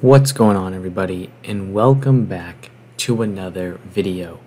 What's going on everybody and welcome back to another video.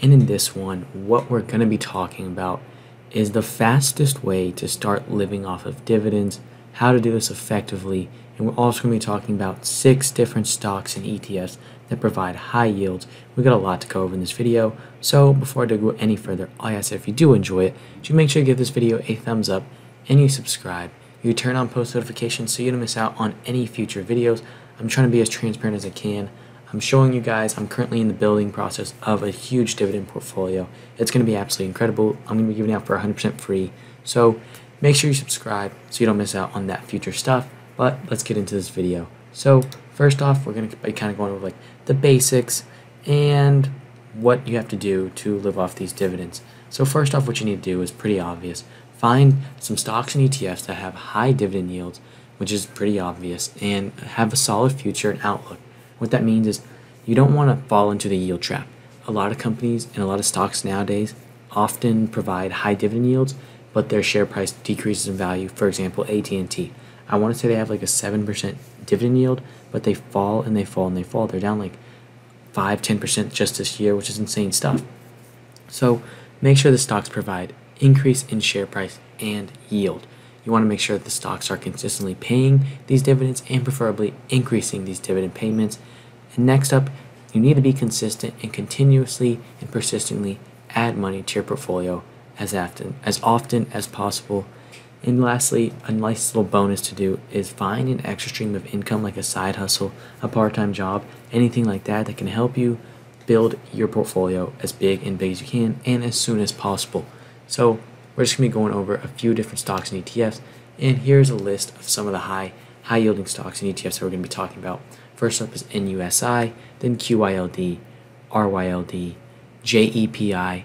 And in this one, what we're going to be talking about is the fastest way to start living off of dividends, how to do this effectively, and we're also going to be talking about six different stocks and ETFs that provide high yields. We got a lot to go over in this video, so before I go any further, I ask if you do enjoy it, you make sure you give this video a thumbs up and you subscribe. You turn on post notifications so you don't miss out on any future videos. I'm trying to be as transparent as I can. I'm showing you guys I'm currently in the building process of a huge dividend portfolio. It's going to be absolutely incredible. I'm going to be giving out for 100% free. So make sure you subscribe so you don't miss out on that future stuff. But let's get into this video. So first off, we're going to be kind of going over like the basics and what you have to do to live off these dividends. So first off, what you need to do is pretty obvious. Find some stocks and ETFs that have high dividend yields which is pretty obvious, and have a solid future and outlook. What that means is you don't want to fall into the yield trap. A lot of companies and a lot of stocks nowadays often provide high dividend yields, but their share price decreases in value. For example, AT&T. I want to say they have like a 7% dividend yield, but they fall and they fall and they fall. They're down like 5 10% just this year, which is insane stuff. So, make sure the stocks provide increase in share price and yield. You want to make sure that the stocks are consistently paying these dividends and preferably increasing these dividend payments. And next up, you need to be consistent and continuously and persistently add money to your portfolio as often as often as possible. And lastly, a nice little bonus to do is find an extra stream of income like a side hustle, a part-time job, anything like that that can help you build your portfolio as big and big as you can and as soon as possible. So we're just going to be going over a few different stocks and ETFs, and here's a list of some of the high high yielding stocks and ETFs that we're going to be talking about. First up is NUSI, then QYLD, RYLD, JEPI,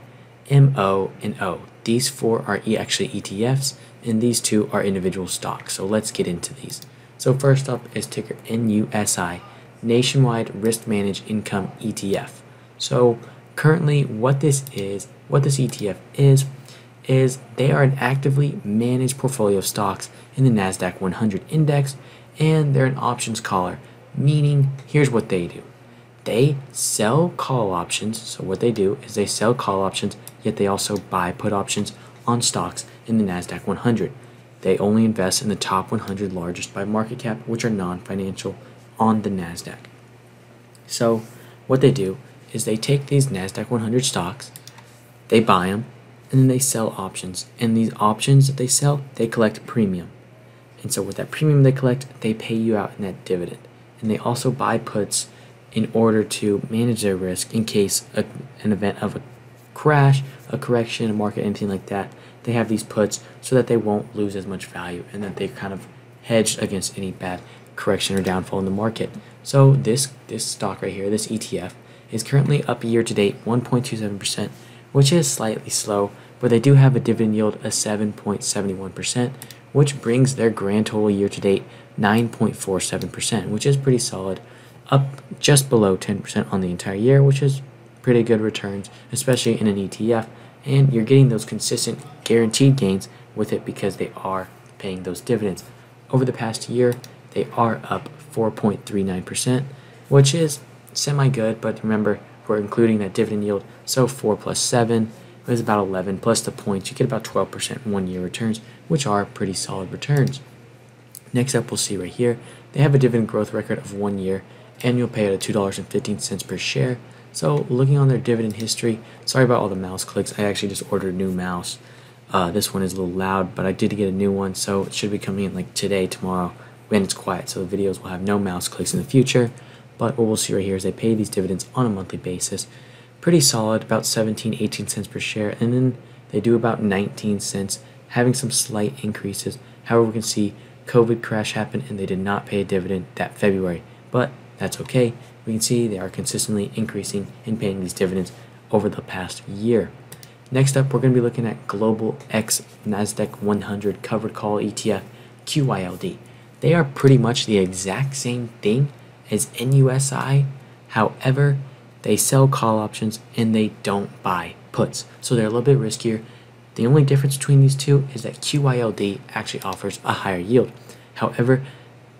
MO, and O. These four are actually ETFs, and these two are individual stocks. So let's get into these. So first up is ticker NUSI, Nationwide Risk Managed Income ETF. So currently, what this is, what this ETF is, is they are an actively managed portfolio of stocks in the NASDAQ 100 index and they're an options caller, meaning here's what they do. They sell call options, so what they do is they sell call options, yet they also buy put options on stocks in the NASDAQ 100. They only invest in the top 100 largest by market cap, which are non financial, on the NASDAQ. So, what they do is they take these NASDAQ 100 stocks, they buy them, and then they sell options. And these options that they sell, they collect premium. And so with that premium they collect, they pay you out in that dividend. And they also buy puts in order to manage their risk in case a, an event of a crash, a correction, a market, anything like that. They have these puts so that they won't lose as much value and that they've kind of hedged against any bad correction or downfall in the market. So this this stock right here, this ETF, is currently up year to date 1.27% which is slightly slow, but they do have a dividend yield of 7.71%, which brings their grand total year to date 9.47%, which is pretty solid, up just below 10% on the entire year, which is pretty good returns, especially in an ETF. And you're getting those consistent guaranteed gains with it because they are paying those dividends. Over the past year, they are up 4.39%, which is semi good, but remember, we're including that dividend yield. So 4 plus 7 is about 11 plus the points. You get about 12% one year returns, which are pretty solid returns. Next up, we'll see right here, they have a dividend growth record of one year, annual payout of $2.15 per share. So looking on their dividend history, sorry about all the mouse clicks. I actually just ordered a new mouse. Uh, this one is a little loud, but I did get a new one, so it should be coming in like today, tomorrow, when it's quiet. So the videos will have no mouse clicks in the future. But what we'll see right here is they pay these dividends on a monthly basis. Pretty solid, about 17, 18 cents per share. And then they do about 19 cents, having some slight increases. However, we can see COVID crash happened and they did not pay a dividend that February. But that's okay. We can see they are consistently increasing and paying these dividends over the past year. Next up, we're going to be looking at Global X NASDAQ 100 Covered Call ETF, QYLD. They are pretty much the exact same thing is NUSI. However, they sell call options and they don't buy puts. So they're a little bit riskier. The only difference between these two is that QYLD actually offers a higher yield. However,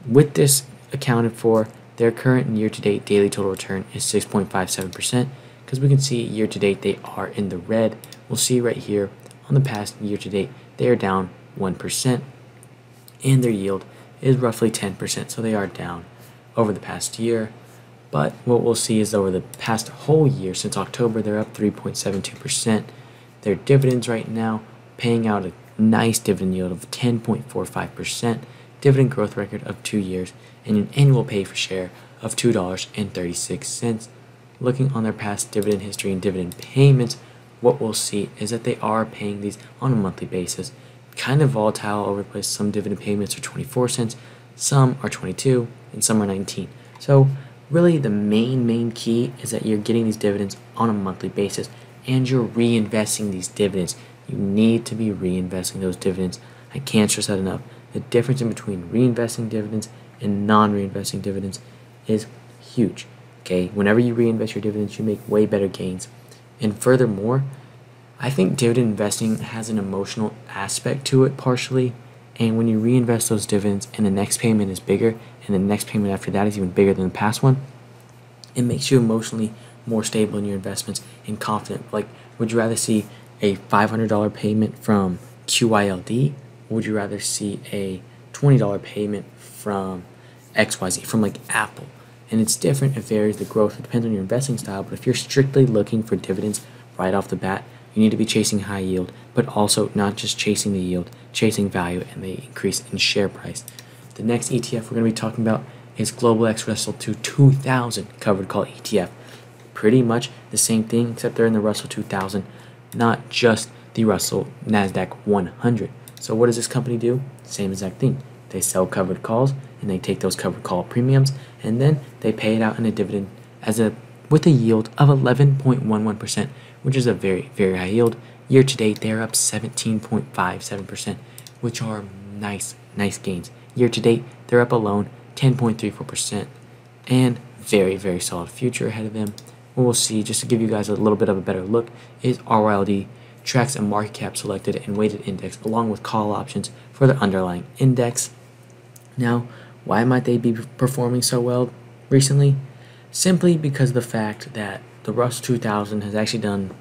with this accounted for, their current year to date daily total return is 6.57% because we can see year to date they are in the red. We'll see right here on the past year to date they are down 1% and their yield is roughly 10%, so they are down over the past year. But what we'll see is over the past whole year, since October, they're up 3.72%. Their dividends right now paying out a nice dividend yield of 10.45%, dividend growth record of two years, and an annual pay for share of $2.36. Looking on their past dividend history and dividend payments, what we'll see is that they are paying these on a monthly basis. Kind of volatile over the place. Some dividend payments are 24 cents, some are 22, and some are 19. So really the main main key is that you're getting these dividends on a monthly basis and you're reinvesting these dividends. You need to be reinvesting those dividends. I can't stress that enough. The difference in between reinvesting dividends and non-reinvesting dividends is huge. Okay, whenever you reinvest your dividends, you make way better gains. And furthermore, I think dividend investing has an emotional aspect to it partially. And when you reinvest those dividends and the next payment is bigger and the next payment after that is even bigger than the past one, it makes you emotionally more stable in your investments and confident. Like, would you rather see a $500 payment from QYLD? Or would you rather see a $20 payment from XYZ, from like Apple? And it's different, it varies the growth, it depends on your investing style. But if you're strictly looking for dividends right off the bat, you need to be chasing high yield, but also not just chasing the yield, chasing value and the increase in share price. The next ETF we're going to be talking about is Global X Russell 2000 covered call ETF. Pretty much the same thing, except they're in the Russell 2000, not just the Russell NASDAQ 100. So, what does this company do? Same exact thing. They sell covered calls and they take those covered call premiums and then they pay it out in a dividend as a with a yield of 11.11%, which is a very, very high yield. Year to date, they're up 17.57%, which are nice, nice gains. Year to date, they're up alone 10.34%, and very, very solid future ahead of them. What we'll see, just to give you guys a little bit of a better look, is RYLD tracks a market cap selected and weighted index along with call options for the underlying index. Now, why might they be performing so well recently? Simply because of the fact that the Russell 2000 has actually done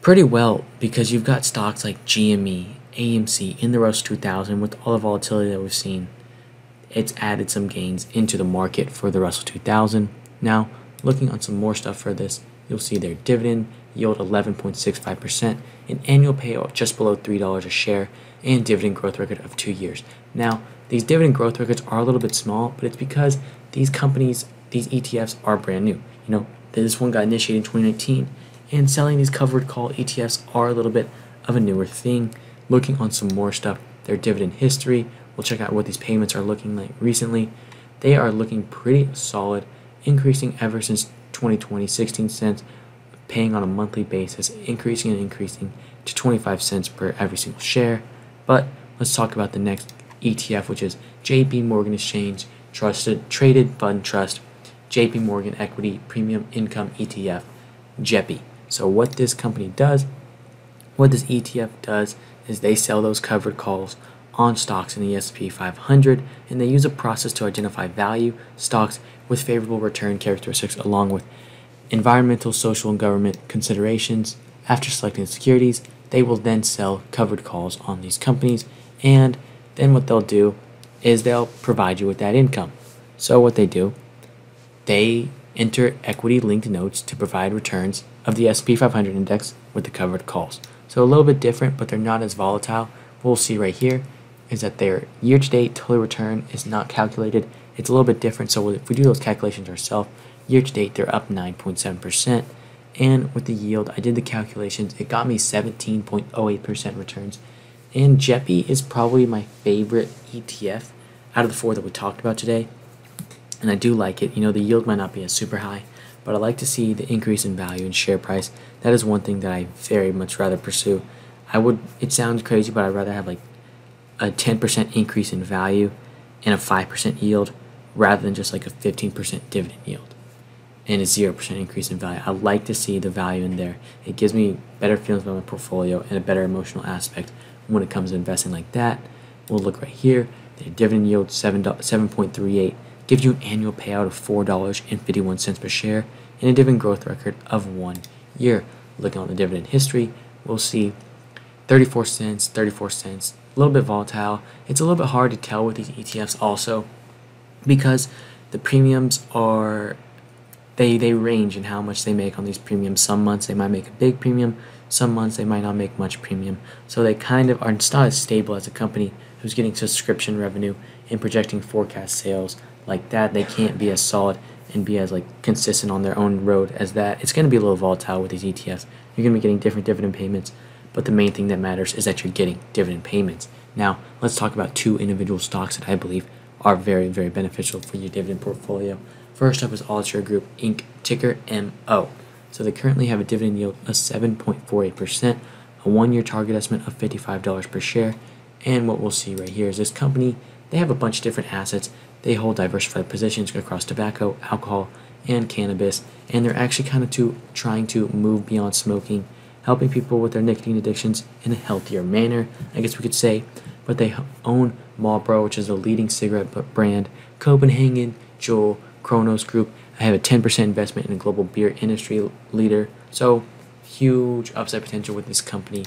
pretty well because you've got stocks like GME, AMC in the Russell 2000 with all the volatility that we've seen. It's added some gains into the market for the Russell 2000. Now, looking on some more stuff for this, you'll see their dividend yield 11.65%, an annual payout just below $3 a share, and dividend growth record of two years. Now, these dividend growth records are a little bit small, but it's because these companies, these ETFs are brand new. You know, this one got initiated in 2019, and selling these covered call ETFs are a little bit of a newer thing. Looking on some more stuff, their dividend history, we'll check out what these payments are looking like recently. They are looking pretty solid, increasing ever since 2020, 16 cents, paying on a monthly basis, increasing and increasing to 25 cents per every single share. But let's talk about the next ETF, which is JP Morgan Exchange Trusted Traded Fund Trust JP Morgan Equity Premium Income ETF, JEPI. So what this company does, what this ETF does is they sell those covered calls on stocks in the S&P 500 and they use a process to identify value stocks with favorable return characteristics along with environmental, social, and government considerations. After selecting securities, they will then sell covered calls on these companies and then what they'll do is they'll provide you with that income. So what they do, they enter equity linked notes to provide returns of the S&P 500 index with the covered calls. So a little bit different, but they're not as volatile. What we'll see right here is that their year-to-date total return is not calculated. It's a little bit different. So if we do those calculations ourselves, year-to-date they're up 9.7%. And with the yield, I did the calculations. It got me 17.08% returns. And JEPI is probably my favorite ETF out of the four that we talked about today. And I do like it. You know, the yield might not be as super high, but I like to see the increase in value and share price. That is one thing that I very much rather pursue. I would, it sounds crazy, but I'd rather have like a 10% increase in value and a 5% yield rather than just like a 15% dividend yield and a 0% increase in value. I like to see the value in there. It gives me better feelings about my portfolio and a better emotional aspect when it comes to investing like that. We'll look right here. The dividend yield 7, 7.38. gives you an annual payout of $4.51 per share and a dividend growth record of one year. Looking on the dividend history, we'll see 34 cents, 34 cents, a little bit volatile. It's a little bit hard to tell with these ETFs also because the premiums are they they range in how much they make on these premiums. Some months they might make a big premium, some months they might not make much premium. So they kind of are not as stable as a company who's getting subscription revenue and projecting forecast sales like that. They can't be as solid and be as like consistent on their own road as that. It's going to be a little volatile with these ETFs. You're going to be getting different dividend payments, but the main thing that matters is that you're getting dividend payments. Now, let's talk about two individual stocks that I believe are very, very beneficial for your dividend portfolio. First up is Altria Group Inc., ticker MO. So they currently have a dividend yield of 7.48%, a one year target estimate of $55 per share. And what we'll see right here is this company, they have a bunch of different assets. They hold diversified positions across tobacco, alcohol, and cannabis. And they're actually kind of to, trying to move beyond smoking, helping people with their nicotine addictions in a healthier manner, I guess we could say. But they own Marlboro, which is a leading cigarette brand, Copenhagen, Juul, Cronos Group. I have a 10% investment in a global beer industry leader. So, huge upside potential with this company.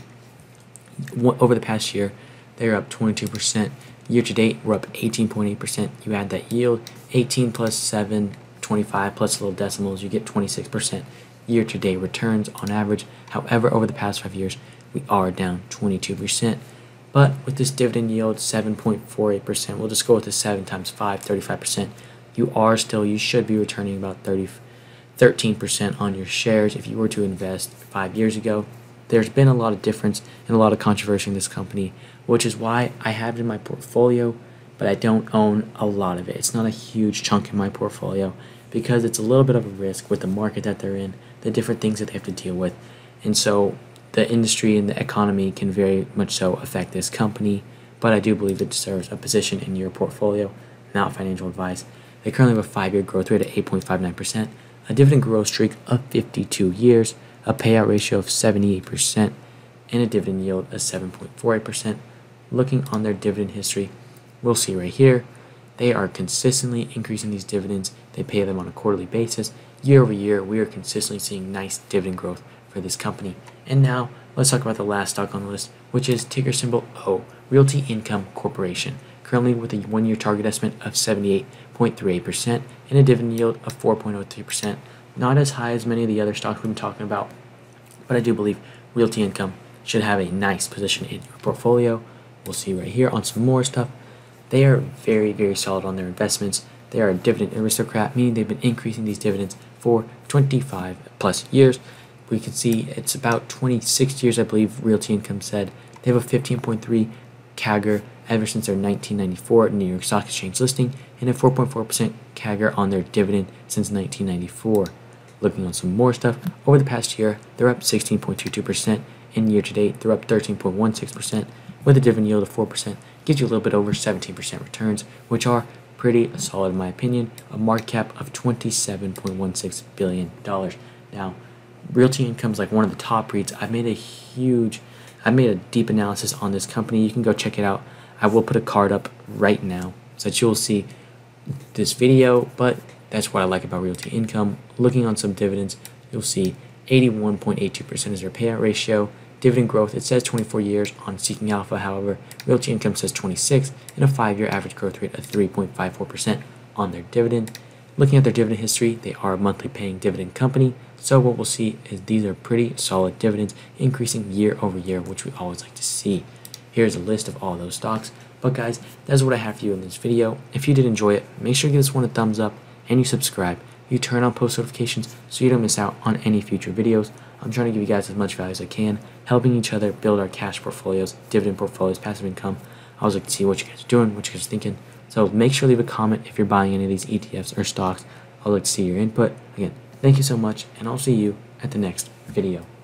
Over the past year, they're up 22%. Year to date, we're up 18.8%. You add that yield, 18 plus 7, 25 plus little decimals, you get 26% year to date returns on average. However, over the past five years, we are down 22%. But with this dividend yield, 7.48%, we'll just go with the 7 times 5, 35%. You are still, you should be returning about 30, 13% on your shares if you were to invest five years ago. There's been a lot of difference and a lot of controversy in this company, which is why I have it in my portfolio, but I don't own a lot of it. It's not a huge chunk in my portfolio because it's a little bit of a risk with the market that they're in, the different things that they have to deal with. And so the industry and the economy can very much so affect this company, but I do believe it deserves a position in your portfolio, not financial advice. They currently have a five year growth rate of 8.59%, a dividend growth streak of 52 years, a payout ratio of 78%, and a dividend yield of 7.48%. Looking on their dividend history, we'll see right here, they are consistently increasing these dividends. They pay them on a quarterly basis. Year over year, we are consistently seeing nice dividend growth for this company. And now let's talk about the last stock on the list, which is ticker symbol O, Realty Income Corporation, currently with a one year target estimate of 78.38% and a dividend yield of 4.03%. Not as high as many of the other stocks we've been talking about, but I do believe Realty Income should have a nice position in your portfolio. We'll see right here on some more stuff. They are very, very solid on their investments. They are a dividend aristocrat, meaning they've been increasing these dividends for 25 plus years we can see it's about 26 years, I believe, Realty Income said. They have a 15.3 CAGR ever since their 1994 New York Stock Exchange listing and a 4.4% CAGR on their dividend since 1994. Looking on some more stuff, over the past year, they're up 16.22%, and year to date, they're up 13.16%, with a dividend yield of 4%, gives you a little bit over 17% returns, which are pretty solid in my opinion, a market cap of $27.16 billion. Now, Realty Income is like one of the top REITs. I've made a huge, I've made a deep analysis on this company. You can go check it out. I will put a card up right now so that you'll see this video, but that's what I like about Realty Income. Looking on some dividends, you'll see 81.82% is their payout ratio. Dividend growth, it says 24 years on Seeking Alpha, however, Realty Income says 26 and a five year average growth rate of 3.54% on their dividend. Looking at their dividend history, they are a monthly paying dividend company. So what we'll see is these are pretty solid dividends increasing year over year, which we always like to see. Here's a list of all those stocks. But guys, that's what I have for you in this video. If you did enjoy it, make sure you give this one a thumbs up and you subscribe. You turn on post notifications so you don't miss out on any future videos. I'm trying to give you guys as much value as I can, helping each other build our cash portfolios, dividend portfolios, passive income. I always like to see what you guys are doing, what you guys are thinking. So make sure to leave a comment if you're buying any of these ETFs or stocks. I'd like to see your input. Again, thank you so much, and I'll see you at the next video.